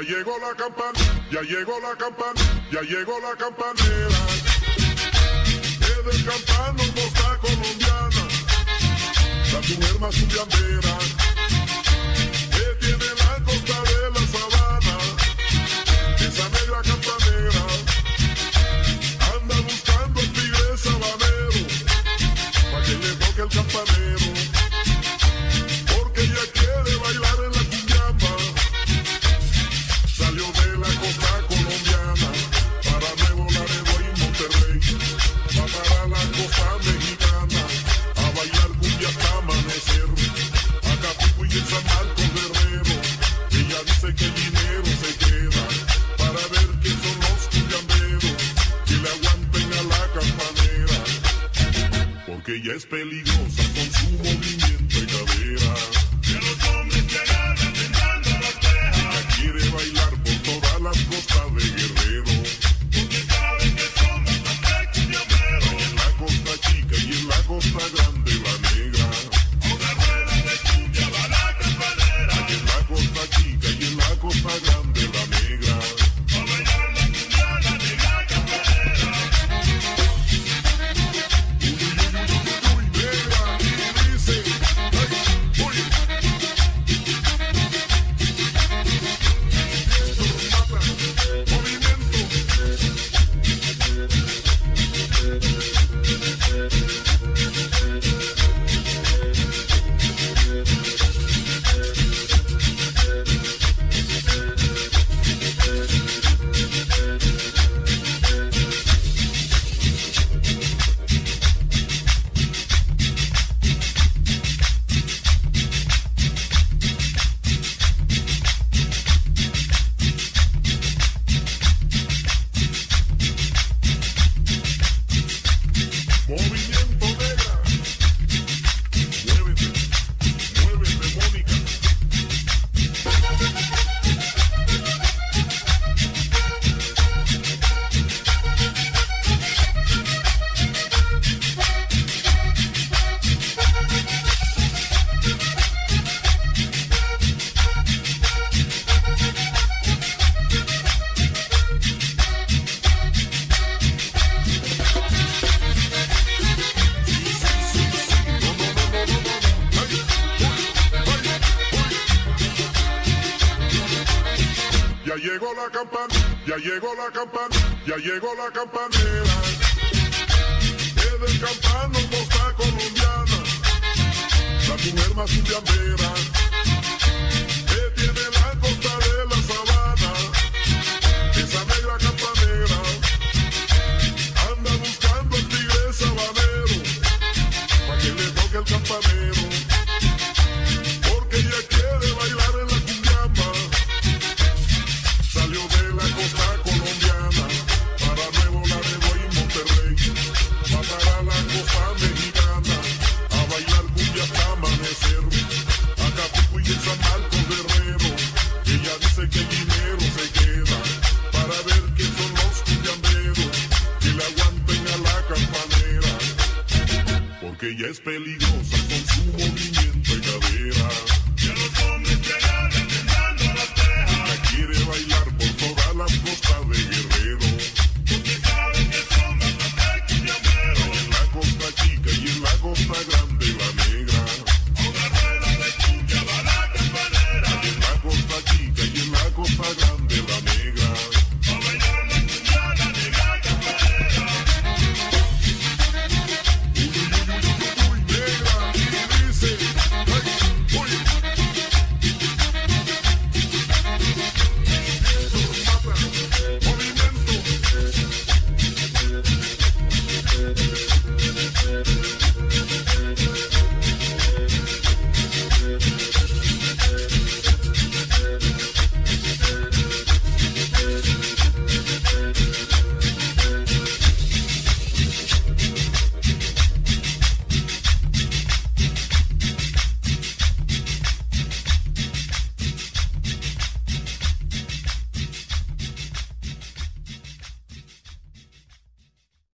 Ya llegó la campana, ya llegó la campana, ya llegó la campanera. que ella es peligrosa con su movimiento. ya llegó la campana, ya llegó la campana, ya llegó la campanera. Es el campano costa colombiana, la mujer más la costa colombiana, para Nuevo Laredo y Monterrey. Pasará la costa mexicana, a bailar cumbia hasta amanecer. Acapulco y el San Marcos Guerrero, ella dice que el dinero se queda, para ver quién son los cumbiamberos, que le aguanten a la campanera. Porque ella es peligrosa con su movimiento de cadera.